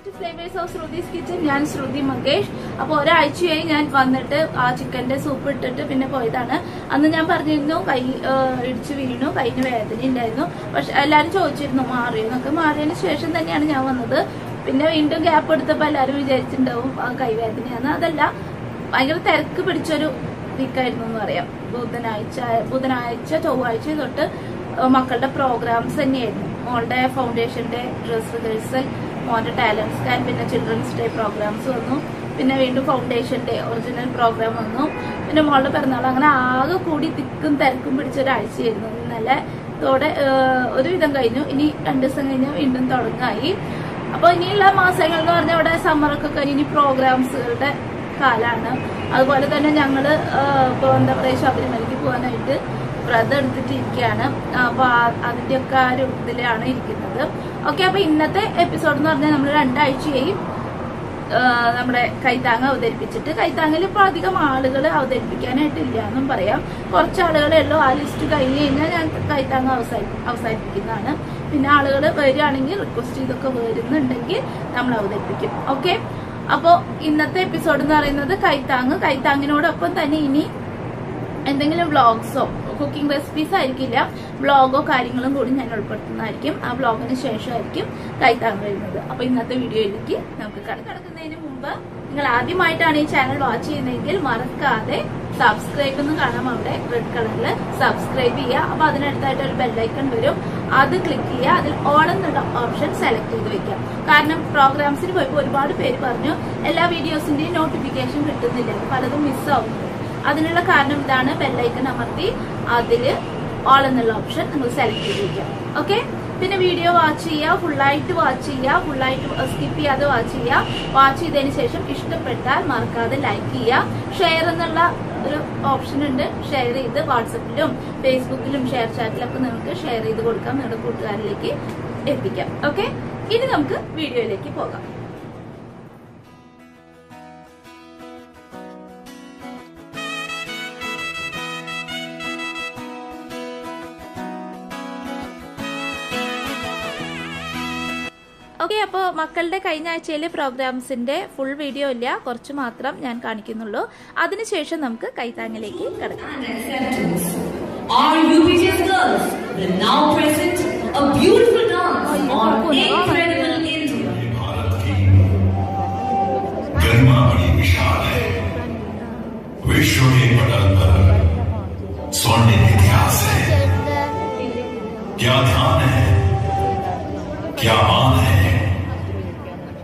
Back to flavours of Shruti's kitchen ഞാൻ ശ്രുതി മകേഷ് അപ്പോൾ ഒരാഴ്ചയായി ഞാൻ വന്നിട്ട് ആ ചിക്കന്റെ സൂപ്പ് ഇട്ടിട്ട് പിന്നെ പോയതാണ്. അന്ന് ഞാൻ പറഞ്ഞിരുന്നു കൈ ഇടിച്ചു വീണു കൈന് വേദന ഉണ്ടായിരുന്നു പക്ഷെ എല്ലാവരും ചോദിച്ചിരുന്നു മാറിയെന്നൊക്കെ മാറിയതിന് ശേഷം തന്നെയാണ് ഞാൻ വന്നത്. പിന്നെ വീണ്ടും ഗ്യാപ്പ് എടുത്തപ്പോൾ എല്ലാവരും വിചാരിച്ചിട്ടുണ്ടാവും ആ കൈവേദനയാണ് അതല്ല ഭയങ്കര തിരക്ക് പിടിച്ചൊരു വീക്കായിരുന്നു എന്ന് പറയാം. ബുധനാഴ്ച ബുധനാഴ്ച ചൊവ്വാഴ്ച തൊട്ട് മക്കളുടെ പ്രോഗ്രാംസ് തന്നെയായിരുന്നു. മോളുടെ ഫൗണ്ടേഷന്റെ ഡ്രസ് റിഹേഴ്സൽ മോന്റെ ടാലൻസ് സ്കാൻ പിന്നെ ചിൽഡ്രൻസ് ഡേ പ്രോഗ്രാംസ് വന്നു. പിന്നെ വീണ്ടും ഫൗണ്ടേഷൻ ഡേ ഒറിജിനൽ പ്രോഗ്രാം വന്നു. പിന്നെ മോളുടെ പിറന്നാൾ അങ്ങനെ ആകെ കൂടി തിക്കും തിരക്കും പിടിച്ചൊരാഴ്ചയായിരുന്നു ഇന്നലെ. ഇതോടെ ഒരുവിധം കഴിഞ്ഞു. ഇനി രണ്ടു ദിവസം കഴിഞ്ഞ് വീണ്ടും തുടങ്ങായി. അപ്പൊ ഇനിയുള്ള മാസങ്ങൾ എന്ന് പറഞ്ഞാൽ ഇവിടെ സമ്മറൊക്കെ കഴിഞ്ഞ് ഇനി പ്രോഗ്രാംസുകളുടെ കാലാണ്. അതുപോലെ തന്നെ ഞങ്ങൾ ഇപ്പൊ എന്താ പറയുക ശബരിമലയ്ക്ക് പോകാനായിട്ട് വ്രതം എടുത്തിട്ടിരിക്കുകയാണ്. അപ്പൊ ആ- അതിന്റെയൊക്കെ ആ രൂപത്തിലാണ് ഇരിക്കുന്നത്. ഓക്കെ അപ്പൊ ഇന്നത്തെ എപ്പിസോഡ് എന്ന് പറഞ്ഞാൽ നമ്മൾ രണ്ടാഴ്ചയായി. നമ്മുടെ കൈത്താങ് അവതരിപ്പിച്ചിട്ട്. കൈത്താങ്ങിൽ ഇപ്പൊ അധികം ആളുകൾ അവതരിപ്പിക്കാനായിട്ടില്ല എന്നും പറയാം. കുറച്ച് ആളുകളെ ഉള്ളൂ. ആ ലിസ്റ്റ് കഴിഞ്ഞ് കഴിഞ്ഞാൽ ഞാൻ കൈത്താങ് അവസാനി അവസാനിപ്പിക്കുന്നതാണ്. പിന്നെ ആളുകൾ വരികയാണെങ്കിൽ റിക്വസ്റ്റ് ചെയ്തൊക്കെ വരുന്നുണ്ടെങ്കിൽ നമ്മൾ അവതരിപ്പിക്കും. ഓക്കെ? അപ്പോൾ ഇന്നത്തെ എപ്പിസോഡ് എന്ന് പറയുന്നത് കൈത്താങ് കൈത്താങ്ങിനോടൊപ്പം തന്നെ ഇനി എന്തെങ്കിലും വ്ളോഗ്സോ കുക്കിംഗ് റെസിപ്പീസ് ആയിരിക്കില്ല. ബ്ലോഗോ കാര്യങ്ങളും കൂടി ഞാൻ ഉൾപ്പെടുത്തുന്നതായിരിക്കും. ആ വ്ളോഗിന് ശേഷമായിരിക്കും കൈത്താൻ വരുന്നത് അപ്പൊ ഇന്നത്തെ വീഡിയോയിലേക്ക് നമുക്ക് കട- കടക്കുന്നതിന് മുമ്പ് നിങ്ങൾ ആദ്യമായിട്ടാണ് ഈ ചാനൽ വാച്ച് ചെയ്യുന്നതെങ്കിൽ മറക്കാതെ സബ്സ്ക്രൈബ് എന്ന് കാണാം. അവിടെ റെഡ് കളറിൽ സബ്സ്ക്രൈബ് ചെയ്യുക. അപ്പൊ അതിനടുത്തായിട്ട് ഒരു ബെല്ലൈക്കൺ വരും. അത് ക്ലിക്ക് ചെയ്യുക. അതിൽ ഓൾ എന്നുള്ള ഓപ്ഷൻ സെലക്ട് ചെയ്ത് വെക്കാം കാരണം പ്രോഗ്രാംസിന് പോയപ്പോൾ ഒരുപാട് പേര് പറഞ്ഞു എല്ലാ വീഡിയോസിന്റെയും നോട്ടിഫിക്കേഷൻ കിട്ടുന്നില്ല. പലതും മിസ്സാവുന്നുണ്ട് അതിനുള്ള കാരണം ഇതാണ് ബെല്ലൈക്കൺ അമർത്തി അതിൽ ഓൾ എന്നുള്ള ഓപ്ഷൻ നിങ്ങൾ സെലക്ട് ചെയ്തിരിക്കുക. ഓക്കെ പിന്നെ വീഡിയോ വാച്ച് ചെയ്യുക ഫുള്ളായിട്ട് വാച്ച് ചെയ്യുക ഫുള്ളായിട്ട് സ്കിപ്പ് ചെയ്യാതെ വാച്ച് ചെയ്യുക. വാച്ച് ചെയ്തതിന് ശേഷം ഇഷ്ടപ്പെട്ടാൽ മറക്കാതെ ലൈക്ക് ചെയ്യുക. ഷെയർ എന്നുള്ള ഒരു ഓപ്ഷൻ ഉണ്ട്. ഷെയർ ചെയ്ത് വാട്സപ്പിലും ഫേസ്ബുക്കിലും ഷെയർ ചാറ്റിലൊക്കെ നിങ്ങൾക്ക് ഷെയർ ചെയ്ത് കൊടുക്കാം. നിങ്ങളുടെ കൂട്ടുകാരിലേക്ക് എത്തിക്കാം. ഓക്കെ ഇനി നമുക്ക് വീഡിയോയിലേക്ക് പോകാം. ഓക്കെ അപ്പോൾ മക്കളുടെ കഴിഞ്ഞ ആഴ്ചയിലെ പ്രോഗ്രാംസിന്റെ ഫുൾ വീഡിയോ ഇല്ല. കുറച്ച് മാത്രം ഞാൻ കാണിക്കുന്നുള്ളൂ. അതിനുശേഷം നമുക്ക് കൈത്താങ്ങിലേക്ക് കിടക്കാം.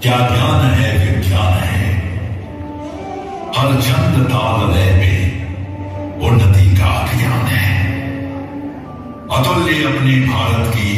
क्या ध्यान है विज्ञान है? हर छंद ताल लय में उन्नति का अभियान है। अतुल्य अपने भारत की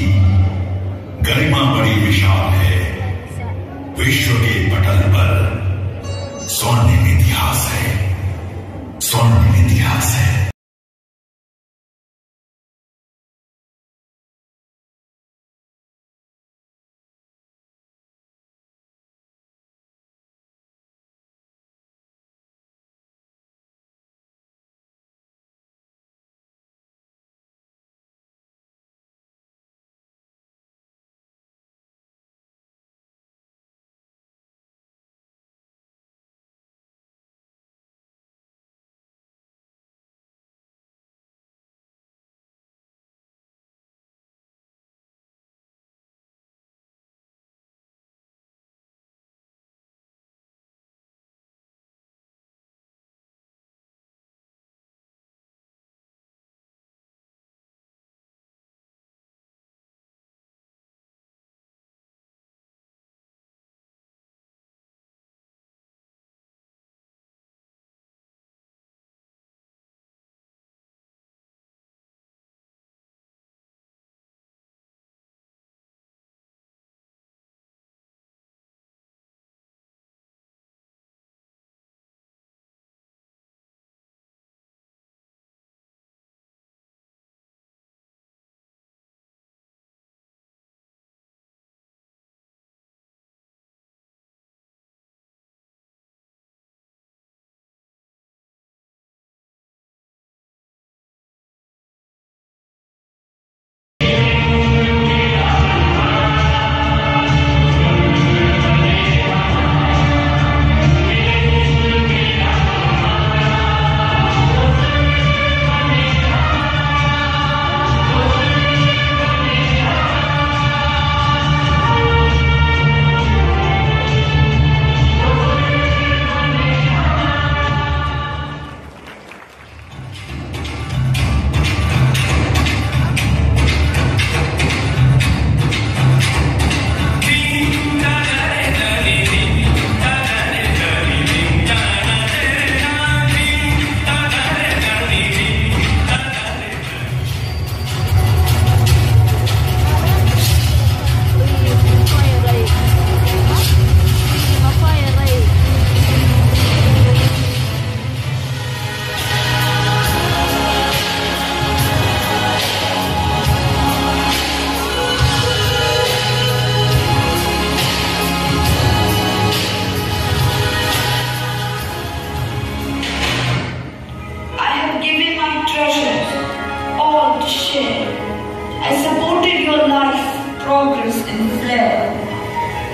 I supported your life, progress and flair.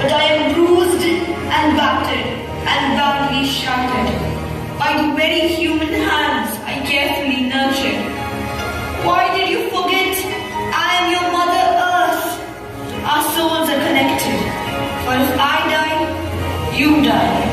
But I am bruised and battered and badly shattered by the very human hands I carefully nurtured. Why did you forget I am your mother earth? Our souls are connected, for if I die, you die.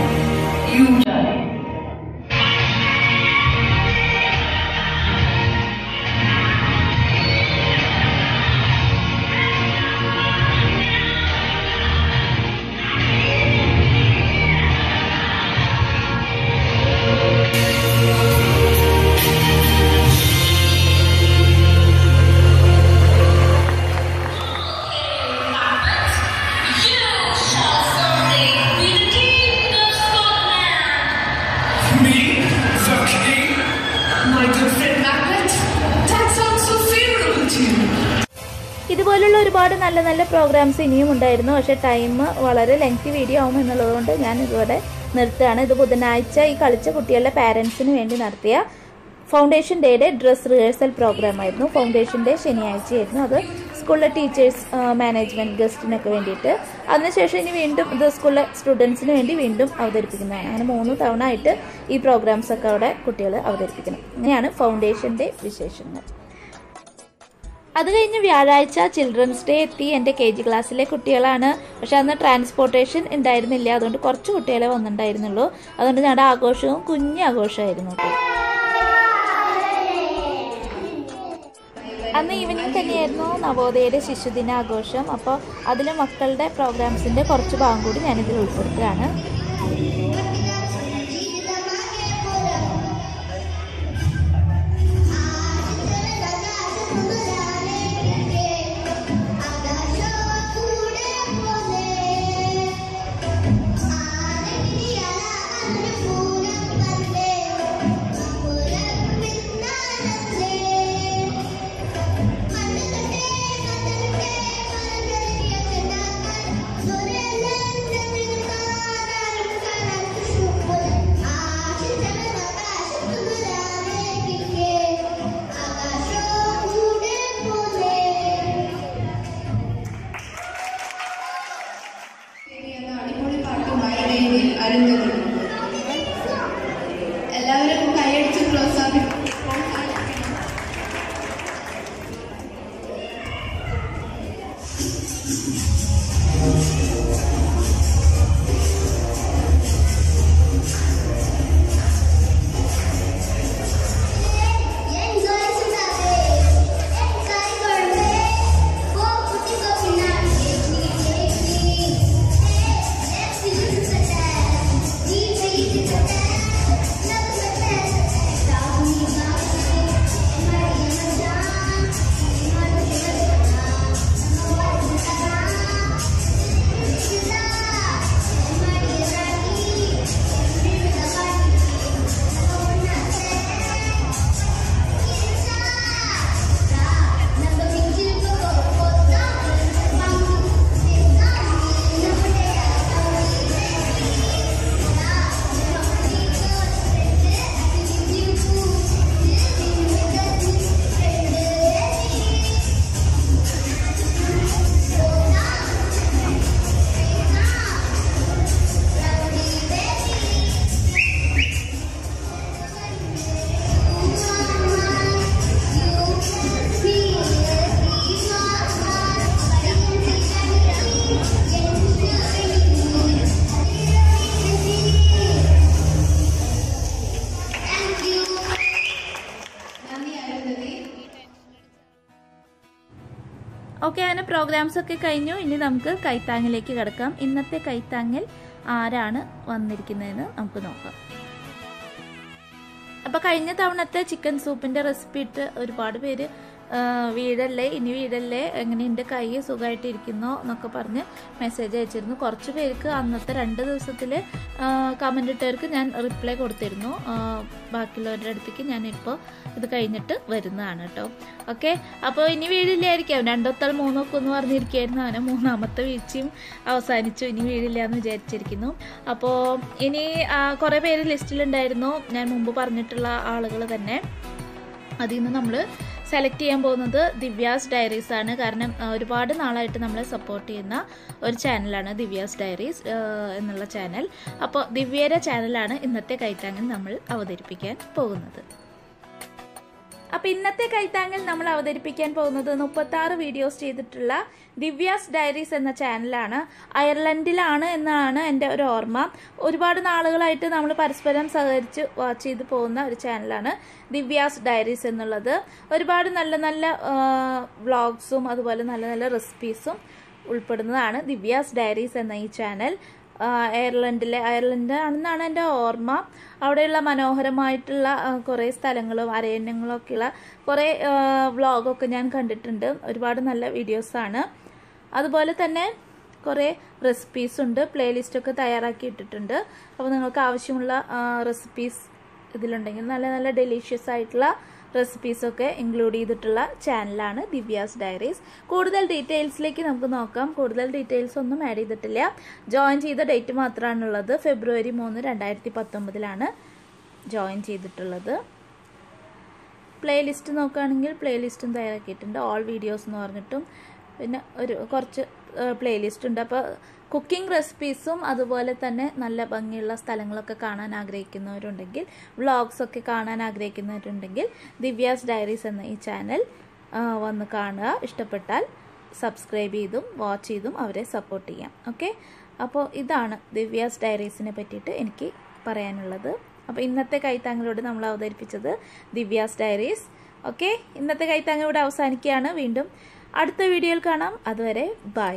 Programs ഇനിയും ഉണ്ടായിരുന്നു. പക്ഷേ time വളരെ lengthy video ആവും എന്നുള്ളതുകൊണ്ട് ഞാൻ ഇതുപോലെ നിർത്തുകയാണ്. ഇത് ബുധനാഴ്ച ഈ കളിച്ച കുട്ടികളുടെ പാരൻസിന് വേണ്ടി നടത്തിയ ഫൗണ്ടേഷൻ ഡേയുടെ ഡ്രസ് റിഹേഴ്സൽ പ്രോഗ്രാം ആയിരുന്നു. ഫൗണ്ടേഷൻ ഡേ ശനിയാഴ്ചയായിരുന്നു. അത് സ്കൂളിലെ ടീച്ചേഴ്സ് മാനേജ്മെന്റ് ഗസ്റ്റിനൊക്കെ വേണ്ടിയിട്ട്. അതിനുശേഷം ഇനി വീണ്ടും ഇത് സ്കൂളിലെ സ്റ്റുഡൻസിന് വേണ്ടി വീണ്ടും അവതരിപ്പിക്കുന്നതാണ്. അങ്ങനെ മൂന്ന് തവണ ആയിട്ട് ഈ പ്രോഗ്രാംസൊക്കെ അവിടെ കുട്ടികൾ അവതരിപ്പിക്കണം ഇങ്ങനെയാണ് ഫൗണ്ടേഷൻ ഡേ വിശേഷങ്ങൾ. അത് കഴിഞ്ഞ് വ്യാഴാഴ്ച ചിൽഡ്രൻസ് ഡേ എത്തി. എന്റെ കെ ജി ക്ലാസ്സിലെ കുട്ടികളാണ്. പക്ഷെ അന്ന് ട്രാൻസ്പോർട്ടേഷൻ ഉണ്ടായിരുന്നില്ല. അതുകൊണ്ട് കുറച്ച് കുട്ടികളെ വന്നിട്ടുണ്ടായിരുന്നുള്ളൂ. അതുകൊണ്ട് ഞങ്ങളുടെ ആഘോഷവും കുഞ്ഞാഘോഷമായിരുന്നു അന്ന് ഈവനിങ് തന്നെയായിരുന്നു നവോദയയുടെ ശിശുദിനാഘോഷം. അപ്പോൾ അതിൽ മക്കളുടെ പ്രോഗ്രാംസിന്റെ കുറച്ച് ഭാഗം കൂടി ഞാനിതിൽ ഉൾപ്പെടുത്തുകയാണ്. പ്രോഗ്രാംസ് ഒക്കെ കഴിഞ്ഞു. ഇനി നമുക്ക് കൈത്താങ്ങിലേക്ക് കിടക്കാം. ഇന്നത്തെ കൈത്താങ്ങിൽ ആരാണ് വന്നിരിക്കുന്നതെന്ന് നമുക്ക് നോക്കാം. അപ്പൊ കഴിഞ്ഞ തവണത്തെ ചിക്കൻ സൂപ്പിന്റെ റെസിപ്പി ഇട്ട് ഒരുപാട് പേര് വീടല്ലേ? ഇനി വീടല്ലേ? എങ്ങനെ എന്റെ കൈ സുഖമായിട്ടിരിക്കുന്നോ എന്നൊക്കെ പറഞ്ഞ് മെസ്സേജ് അയച്ചിരുന്നു. കുറച്ച് പേർക്ക് അന്നത്തെ രണ്ട് ദിവസത്തിൽ കമന്റ് ഇട്ടവർക്ക് ഞാൻ റിപ്ലൈ കൊടുത്തിരുന്നു. ബാക്കിയുള്ളവരുടെ അടുത്തേക്ക് ഞാൻ ഇപ്പോൾ ഇത് കഴിഞ്ഞിട്ട് വരുന്നതാണ് കേട്ടോ ഓക്കെ അപ്പോൾ ഇനി വീടില്ലായിരിക്കാം. രണ്ടൊത്താൾ മൂന്നൊക്കെ എന്ന് പറഞ്ഞിരിക്കുകയായിരുന്നു അവനെ മൂന്നാമത്തെ വീഴ്ചയും അവസാനിച്ചു. ഇനി വീടില്ല എന്ന് വിചാരിച്ചിരിക്കുന്നു. അപ്പോൾ ഇനി കുറേ പേര് ലിസ്റ്റിലുണ്ടായിരുന്നു ഞാൻ മുമ്പ് പറഞ്ഞിട്ടുള്ള ആളുകൾ തന്നെ. അതിൽ നിന്ന് നമ്മൾ സെലക്ട് ചെയ്യാൻ പോകുന്നത് ദിവ്യാസ് ഡയറീസ് ആണ്. കാരണം ഒരുപാട് നാളായിട്ട് നമ്മളെ സപ്പോർട്ട് ചെയ്യുന്ന ഒരു ചാനലാണ് ദിവ്യാസ് ഡയറീസ് എന്നുള്ള ചാനൽ അപ്പോൾ ദിവ്യയുടെ ചാനലാണ് ഇന്നത്തെ കൈത്താങ്ങൽ നമ്മൾ അവതരിപ്പിക്കാൻ പോകുന്നത്. അപ്പൊ ഇന്നത്തെ കൈത്താങ്ങിൽ നമ്മൾ അവതരിപ്പിക്കാൻ പോകുന്നത് മുപ്പത്തി ആറ് വീഡിയോസ് ചെയ്തിട്ടുള്ള ദിവ്യാസ് ഡയറീസ് എന്ന ചാനലാണ് അയർലൻഡിലാണ് എന്നാണ് എന്റെ ഒരു ഓർമ്മ. ഒരുപാട് നാളുകളായിട്ട് നമ്മൾ പരസ്പരം സഹകരിച്ച് വാച്ച് ചെയ്ത് പോകുന്ന ഒരു ചാനലാണ് ദിവ്യാസ് ഡയറീസ് എന്നുള്ളത്. ഒരുപാട് നല്ല നല്ല വ്ളോഗ്സും അതുപോലെ നല്ല നല്ല റെസിപ്പീസും ഉൾപ്പെടുന്നതാണ് ദിവ്യാസ് ഡയറീസ് എന്ന ഈ ചാനൽ അയർലൻഡിലെ അയർലൻഡ് ആണെന്നാണ് എന്റെ ഓർമ്മ. അവിടെയുള്ള മനോഹരമായിട്ടുള്ള കുറേ സ്ഥലങ്ങളും അരണ്യങ്ങളും ഒക്കെയുള്ള കുറേ വ്ളോഗൊക്കെ ഞാൻ കണ്ടിട്ടുണ്ട്. ഒരുപാട് നല്ല വീഡിയോസാണ്. അതുപോലെ തന്നെ കുറേ റെസിപ്പീസ് ഉണ്ട് പ്ലേലിസ്റ്റൊക്കെ തയ്യാറാക്കി ഇട്ടിട്ടുണ്ട് അപ്പോൾ നിങ്ങൾക്ക് ആവശ്യമുള്ള റെസിപ്പീസ് ഇതിലുണ്ടെങ്കിൽ നല്ല നല്ല ഡെലീഷ്യസ് ആയിട്ടുള്ള റെസിപ്പീസൊക്കെ ഇൻക്ലൂഡ് ചെയ്തിട്ടുള്ള ചാനലാണ് ദിവ്യാസ് ഡയറീസ് കൂടുതൽ ഡീറ്റെയിൽസിലേക്ക് നമുക്ക് നോക്കാം. കൂടുതൽ ഡീറ്റെയിൽസ് ഒന്നും ആഡ് ചെയ്തിട്ടില്ല. ജോയിൻ ചെയ്ത ഡേറ്റ് മാത്രമാണുള്ളത്. ഫെബ്രുവരി മൂന്ന് രണ്ടായിരത്തി പത്തൊമ്പതിലാണ് ജോയിൻ ചെയ്തിട്ടുള്ളത്. പ്ലേലിസ്റ്റ് നോക്കുകയാണെങ്കിൽ പ്ലേലിസ്റ്റും തയ്യാറാക്കിയിട്ടുണ്ട്. ഓൾ വീഡിയോസ് എന്ന് പറഞ്ഞിട്ടും. പിന്നെ ഒരു കുറച്ച് പ്ലേലിസ്റ്റ് ഉണ്ട്. അപ്പോൾ കുക്കിംഗ് റെസിപ്പീസും അതുപോലെ തന്നെ നല്ല ഭംഗിയുള്ള സ്ഥലങ്ങളൊക്കെ കാണാൻ ആഗ്രഹിക്കുന്നവരുണ്ടെങ്കിൽ വ്ളോഗ്സൊക്കെ കാണാൻ ആഗ്രഹിക്കുന്നവരുണ്ടെങ്കിൽ ദിവ്യാസ് ഡയറീസ് എന്ന ഈ ചാനൽ വന്ന് കാണുക. ഇഷ്ടപ്പെട്ടാൽ സബ്സ്ക്രൈബ് ചെയ്തും വാച്ച് ചെയ്തും അവരെ സപ്പോർട്ട് ചെയ്യാം. ഓക്കെ അപ്പോൾ ഇതാണ് ദിവ്യാസ് ഡയറീസിനെ പറ്റിയിട്ട് എനിക്ക് പറയാനുള്ളത്. അപ്പോൾ ഇന്നത്തെ കൈത്താങ്ങളോട് നമ്മൾ അവതരിപ്പിച്ചത് ദിവ്യാസ് ഡയറീസ് ഓക്കെ ഇന്നത്തെ കൈത്താങ്ങ ഇവിടെ അവസാനിക്കുകയാണ്. വീണ്ടും അടുത്ത വീഡിയോയിൽ കാണാം. അതുവരെ ബൈ.